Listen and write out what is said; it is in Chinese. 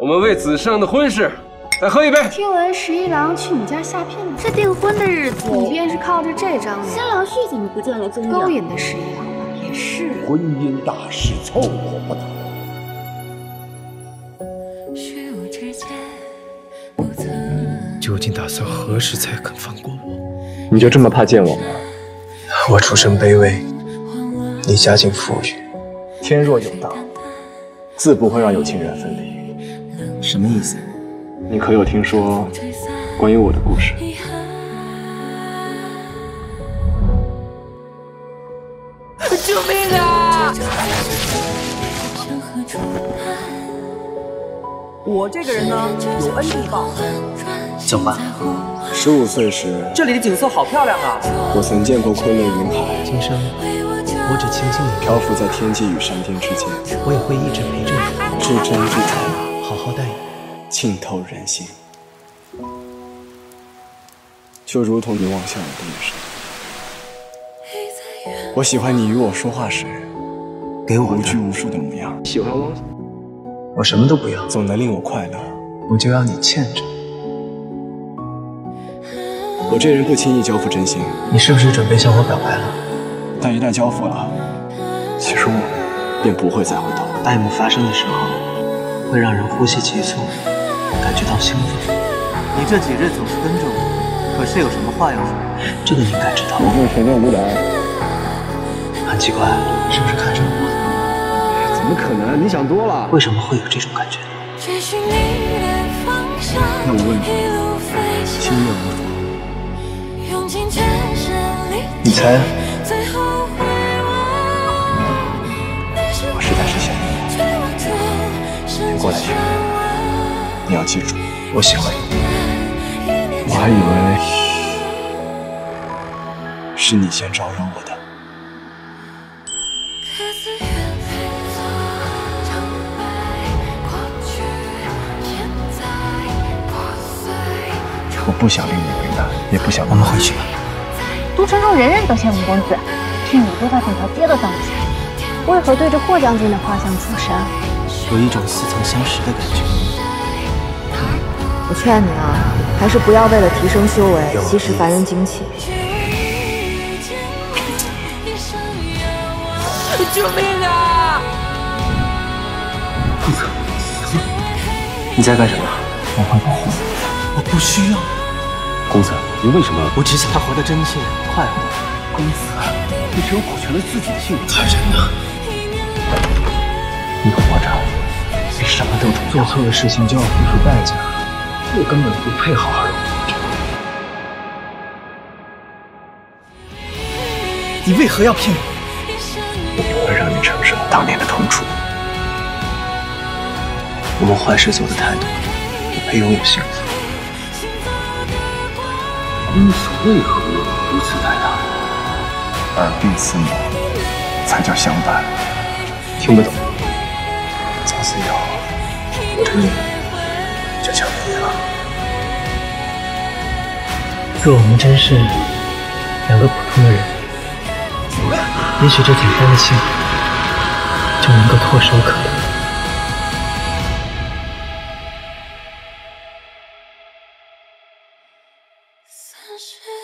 我们为子尚的婚事再喝一杯。听闻十一郎去你家下聘了，这订婚的日子，你便是靠着这张脸，新郎婿怎么不见了踪影？勾引的十一郎吧？也是。婚姻大事凑合不得。究竟打算何时才肯放过我？你就这么怕见我吗？我出身卑微，你家境富裕，天若有道，自不会让有情人分离。什么意思？你可有听说关于我的故事？救命啊！我这个人呢，有恩必报。走吧。十五岁时，这里的景色好漂亮啊！我曾见过昆仑云海。今生，我只轻轻地漂浮在天际与山巅之间。我也会一直陪着你，至真至诚，好好待你，沁透人心。就如同你望向我的眼神。我喜欢你与我说话时，给我无拘无束的模样。喜欢我？我什么都不要，总能令我快乐。我就要你欠着。我这人不轻易交付真心。你是不是准备向我表白了？但一旦交付了，其实我们便不会再回头。爱慕发生的时候，会让人呼吸急促，感觉到兴奋。你这几日总是跟着我，可是有什么话要说？这个你应该知道。我会纯真无聊。很奇怪，是不是看上我了？怎么可能？你想多了。为什么会有这种感觉？那我问你，心愿无否？你猜啊？我实在是想你，先过来去。你要记住，我喜欢你。我还以为是你先招惹我的。我不想令你为难，也不想我们回去吧。都城中人人都羡慕公子，听你说他整条街都装不下，为何对着霍将军的画像出神？有一种似曾相识的感觉。我劝你啊，还是不要为了提升修为，吸食凡人精气。救命啊！公子，你在干什么？我会保护你。我不需要。公子，你为什么？我只想他活得真切、快活。公子，你只有保全了自己的性命。他人呢？你活着比什么都重要。做错了事情就要付出代价，我根本不配好好的活着。你为何要骗我？我不会让你承受当年的痛楚。我们坏事做的太多，不配拥有幸福。因此为何如此太大？耳鬓厮磨才叫相伴。听不懂。从此以后，我的若我们真是两个普通的人，也许这简单的幸福就能够唾手可得。三十。